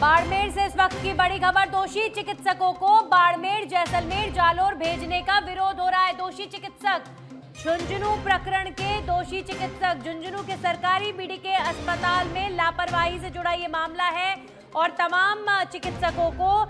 बाड़मेर से इस वक्त की बड़ी खबर, दोषी चिकित्सकों को बाड़मेर, जैसलमेर, जालोर भेजने का विरोध हो रहा है। दोषी चिकित्सक झुंझुनू प्रकरण के दोषी चिकित्सक, झुंझुनू के सरकारी बीडी के अस्पताल में लापरवाही से जुड़ा ये मामला है और तमाम चिकित्सकों को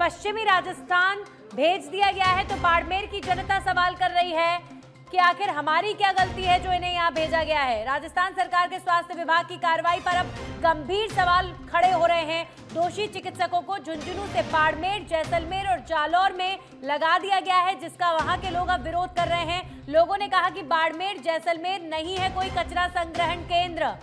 पश्चिमी राजस्थान भेज दिया गया है। तो बाड़मेर की जनता सवाल कर रही है कि आखिर हमारी क्या गलती है जो इन्हें यहाँ भेजा गया है? राजस्थान सरकार के स्वास्थ्य विभाग की कार्रवाई पर अब गंभीर सवाल खड़े हो रहे हैं। दोषी चिकित्सकों को झुंझुनू से बाड़मेर जैसलमेर और जालौर में लगा दिया गया है, जिसका वहाँ के लोग अब विरोध कर रहे हैं। लोगों ने कहा कि बाड़मेर, जैसलमेर नहीं है कोई कचरा संग्रहण केंद्र।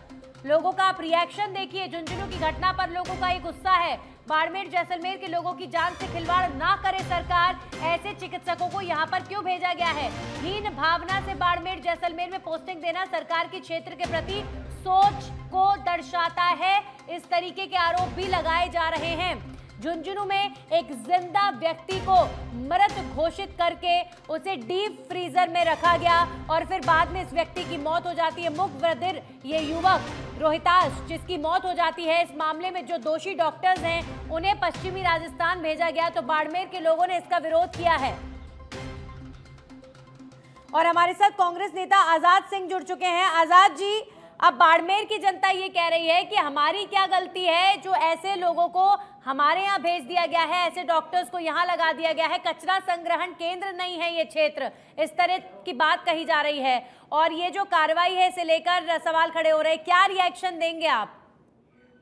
लोगों का आप रिएक्शन देखिए, झुंझुनू की घटना पर लोगों का एक गुस्सा है। बाड़मेर, जैसलमेर के लोगों की जान से खिलवाड़ ना करे सरकार, ऐसे चिकित्सकों को यहाँ पर क्यों भेजा गया है? हीन भावना से बाड़मेर, जैसलमेर में पोस्टिंग देना सरकार के क्षेत्र के प्रति सोच को दर्शाता है। इस तरीके के आरोप भी लगाए जा रहे हैं। झुंझुनू में एक ज़िंदा व्यक्ति को मृत घोषित करके उसे डीप फ्रीजर में रखा गया और फिर बाद में इस व्यक्ति की मौत हो जाती है। मुख ये युवक रोहितास, जिसकी मौत हो जाती है इस मामले में जो दोषी डॉक्टर्स हैं, उन्हें पश्चिमी राजस्थान भेजा गया तो बाड़मेर के लोगों ने इसका विरोध किया है। और हमारे साथ कांग्रेस नेता आज़ाद सिंह जुड़ चुके हैं। आज़ाद जी अब बाड़मेर की जनता ये कह रही है कि हमारी क्या गलती है? जो ऐसे लोगों को हमारे यहाँ भेज दिया गया है ऐसे डॉक्टर्स को यहाँ लगा दिया गया है। कचरा संग्रहण केंद्र नहीं है ये क्षेत्र। इस तरह की बात कही जा रही है। और ये जो कार्रवाई है इसे लेकर सवाल खड़े हो रहे हैं। क्या रिएक्शन देंगे आप?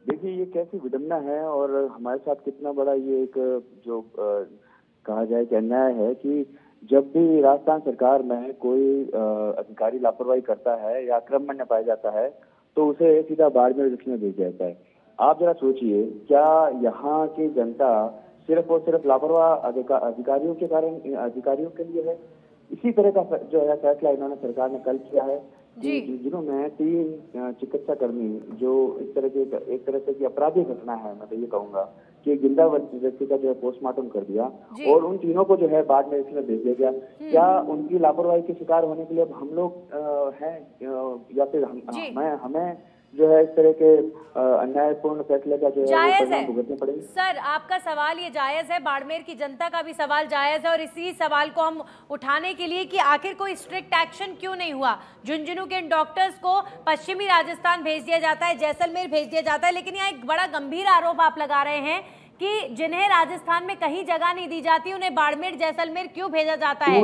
देखिए ये कैसी विडम्बना है और हमारे साथ कितना बड़ा ये एक जो आ, कहा जाए कि अन्याय है कि जब भी राजस्थान सरकार में कोई अधिकारी लापरवाही करता है या अक्रमण्य पाया जाता है तो उसे सीधा बाड़मेर ज़िले में भेज जाता है। आप जरा सोचिए, क्या यहाँ की जनता सिर्फ़ और सिर्फ़ लापरवाह अधिकारियों के कारण, अधिकारियों के लिए है? इसी तरह का जो है फैसला इन्होंने सरकार ने कल किया है। जिन्होंने तीन चिकित्सा कर्मी जो इस तरह की एक तरह से की अपराधी घटना है मैं तो ये कहूँगा कि ज़िंदा व्यक्ति का जो है पोस्टमार्टम कर दिया और उन तीनों को जो है बाद में इसमें भेज दिया गया। क्या उनकी लापरवाही के शिकार होने के लिए अब हम लोग हैं या फिर हम, मैं हमें जो है इस तरह के अन्यायपूर्ण फैसले का जो है भुगतने पड़ेंगे। सर आपका सवाल ये जायज़ है बाड़मेर की जनता का भी सवाल जायज़ है और इसी सवाल को हम उठाने के लिए कि आखिर कोई स्ट्रिक्ट एक्शन क्यों नहीं हुआ? झुंझुनू के इन डॉक्टर्स को पश्चिमी राजस्थान भेज दिया जाता है जैसलमेर भेज दिया जाता है लेकिन यहाँ एक बड़ा गंभीर आरोप आप लगा रहे हैं कि जिन्हें राजस्थान में कहीं जगह नहीं दी जाती उन्हें बाड़मेर जैसलमेर क्यों भेजा जाता है?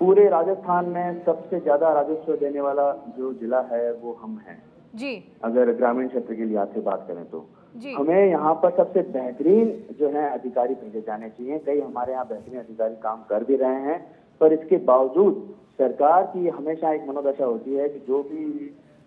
पूरे राजस्थान में सबसे ज़्यादा राजस्व देने वाला जो जिला है वो हम हैं। जी। अगर ग्रामीण क्षेत्र के लिहाज से बात करें तो। हमें यहाँ पर सबसे बेहतरीन जो है अधिकारी भेजे जाने चाहिए। कई हमारे यहाँ बेहतरीन अधिकारी काम कर भी रहे हैं पर इसके बावजूद सरकार की हमेशा एक मनोदशा होती है कि जो भी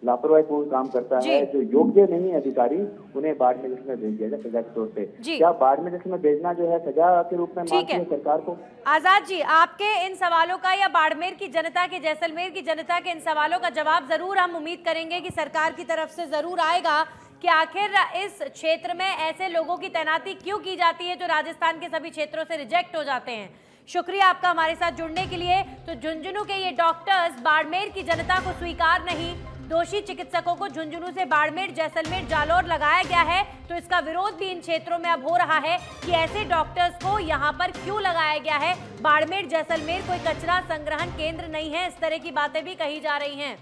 लापरवाही पूर्ण काम करता है जो योग्य नहीं है अधिकारी उन्हें बाड़मेर में भेज दिया जाए सजा के तौर पे। क्या बाड़मेर में भेजना जो है सजा के रूप में मानती है सरकार को? आज़ाद जी आपके इन सवालों का या बाड़मेर की जनता के जैसलमेर की जनता के इन सवालों का जवाब ज़रूर हम उम्मीद करेंगे कि सरकार की तरफ़ से ज़रूर आएगा कि आखिर इस क्षेत्र में ऐसे लोगों की तैनाती क्यों की जाती है जो राजस्थान के सभी क्षेत्रों से रिजेक्ट हो जाते हैं। शुक्रिया आपका हमारे साथ जुड़ने के लिए। तो झुंझुनू के ये डॉक्टर्स बाड़मेर की जनता को स्वीकार नहीं दोषी चिकित्सकों को झुंझुनू से बाड़मेर, जैसलमेर, जालौर लगाया गया है। तो इसका विरोध भी इन क्षेत्रों में अब हो रहा है कि ऐसे डॉक्टर्स को यहाँ पर क्यों लगाया गया है? बाड़मेर, जैसलमेर कोई कचरा संग्रहण केंद्र नहीं है, इस तरह की बातें भी कही जा रही हैं।